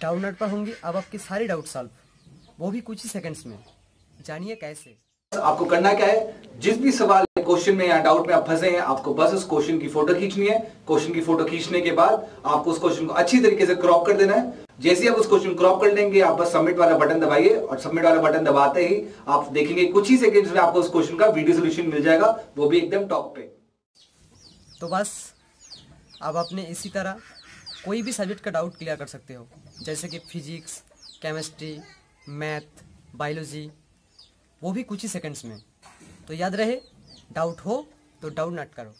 Download पर होंगे अब आपके सारे डाउट सॉल्व। वो भी कुछ ही सेकंड्स में। जानिए कैसे। आपको करना क्या है? जिस भी सवाल क्वेश्चन में या डाउट में आप फंसे हैं आपको बस उस क्वेश्चन की फ़ोटो खींचनी है। क्वेश्चन की फ़ोटो खींचने के बाद आपको उस क्वेश्चन को अच्छी तरीके से क्रॉप कर देना है। जैसे ही आप उस क्वेश्चन क्रॉप कर लेंगे आप बस सबमिट वाला बटन दबाइए और सबमिट वाला बटन दबाते ही आप देखेंगे कुछ ही सेकंड्स में आपको उस क्वेश्चन का वीडियो सोल्यूशन मिल जाएगा। वो भी एकदम टॉप पे। तो बस अब आपने इसी तरह कोई भी सब्जेक्ट का डाउट क्लियर कर सकते हो। जैसे कि फिजिक्स, केमिस्ट्री, मैथ, बायोलॉजी, वो भी कुछ ही सेकंड्स में। तो याद रहे डाउट हो तो डाउट नट करो।